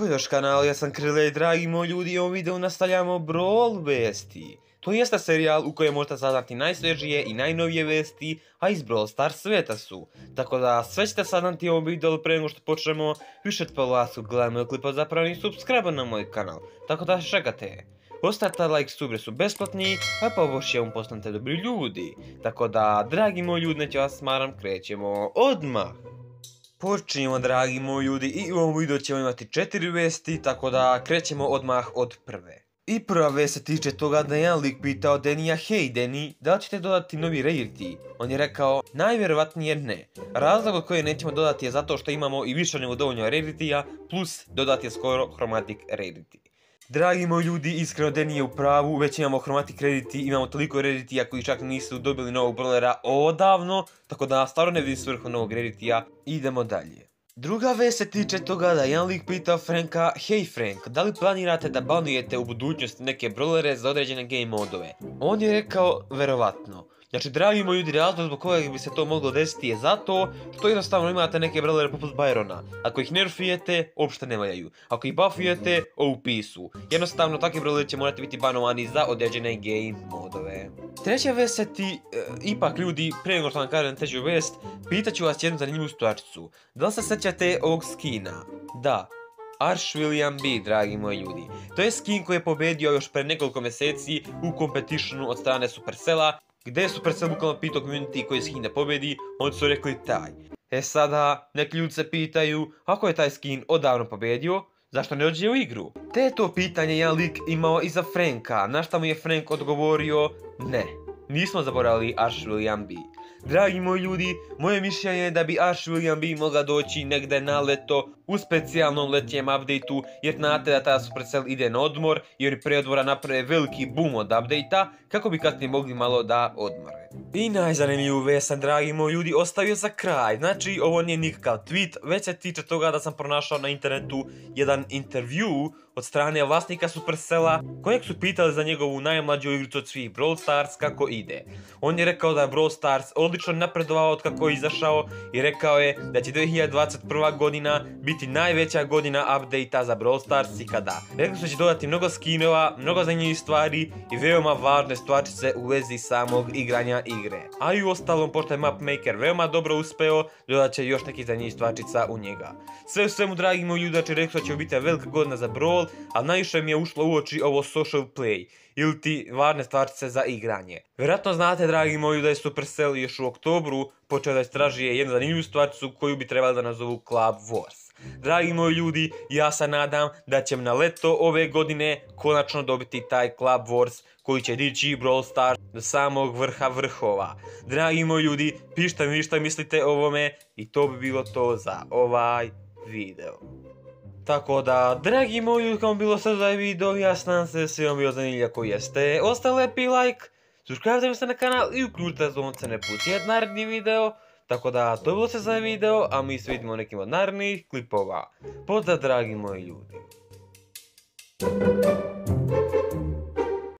Po još kanal, ja sam Krile, dragi moji ljudi, u ovom videu nastavljamo Brawl vesti. To jeste serijal u kojem možete saznati najsvježije i najnovije vesti, a iz Brawl Stars svijeta su. Tako da sve ćete saznati u ovom videu pre nego što počnemo, više vas gledamo klipa zapravo i subscribe na moj kanal, tako da čekate. Ostavite like, subre su besplatni, a pa ovo vam postanete dobri ljudi. Tako da, dragi moji ljudi, neće vas smaram, krećemo odmah. Počinjemo dragi moji ljudi i u ovom videu ćemo imati četiri vesti, tako da krećemo odmah od prve. I prva vest se tiče toga da jedan lik pitao Denija, hej Deni, da li ćete dodati novi rarity? On je rekao, najvjerovatnije ne. Razlog od koje nećemo dodati je zato što imamo i više nego dovoljno rarityja, plus dodati je skoro chromatic rarity. Dragi moji ljudi, iskreno Deni je u pravu, već imamo Chromatic krediti, imamo toliko reditija koji čak nisu dobili novog brawlera odavno, tako da stvarno ne vidim svrhu novog reditija, idemo dalje. Druga vest se tiče toga da jedan lik pitao Franka, hej Frank, da li planirate da banujete u budućnosti neke brawlere za određene game modove? On je rekao, verovatno. Znači, dragi moji ljudi, razlog zbog kojeg bi se to moglo desiti je zato što jednostavno imate neke brawlere poput Byrona. Ako ih nerfijete, uopšte ne valjaju. Ako ih buffujete, OP su. Jednostavno, takvi brawleri će morati biti banovani za određene game modove. Treća vest se ti, e, ipak ljudi, prije nego što vam kažem treću vest, pitaću vas jednu zanimljivu stvarčicu. Da li se sećate ovog skina? Da, Arsh William B, dragi moji ljudi. To je skin koji je pobedio još pre nekoliko mjeseci u competitionu od strane Supercella gdje su pred pitao community koji skin da pobedi, oni su rekli taj. E sada, neki ljudi se pitaju, ako je taj skin odavno pobedio, zašto ne dođe u igru? Te to pitanje jedan lik imao i za Franka, na šta mu je Frank odgovorio, ne, nismo zaboravili Ash William B. Dragi moji ljudi, moje mišljenje je da bi Ash William B mogla doći negde na leto u specijalnom letnjem updateu jer znate da tada Supercell ide na odmor i oni pre odmora naprave veliki boom od updatea kako bi kasnije mogli malo da odmore. I najzanimljivu vest dragi moji ljudi ostavio za kraj, znači ovo nije nikakav tweet, već se tiče toga da sam pronašao na internetu jedan intervju od strane vlasnika Supercella kojeg su pitali za njegovu najmlađu igricu od svih Brawl Stars kako ide. On je rekao da je Brawl Stars odlično napredovao od kako je izašao i rekao je da će 2021. godina biti najveća godina update za Brawl Stars ikada. Rekao su će dodati mnogo skinova, mnogo zanimljivih stvari i veoma važne stvarčice u vezi samog igranja igre. A i u ostalom, pošto je Mapmaker veoma dobro uspeo, dodat će još neki zanimljivih stvarčica u njega. Sve u svemu, dragi moji ljudači, rekao će biti velika godina za Brawl, a najviše mi je ušlo u oči ovo social play ili ti varne stvarčice za igranje. Vjerojatno znate, dragi moji, da je Supercell još u oktobru počeo da istražuje jednu zanimljivu stvarčicu koju bi trebali da nazovu Club Wars. Dragi moji ljudi, ja se nadam da ćem na leto ove godine konačno dobiti taj Club Wars koji će dići Brawl Stars do samog vrha vrhova. Dragi moji ljudi, pišite mi što mislite o ovome i to bi bilo to za ovaj video. Tako da, dragi moji, kao bilo sad za video, ja znam se svi vam bio zanimljiv ako jeste. Ostaje lepi like, subscribe se na kanal i uključite zvonce ne puti naredni video. Tako da, to je bilo sve za video, a mi se vidimo u nekim od narednih klipova. Pozdrav dragi moji ljudi.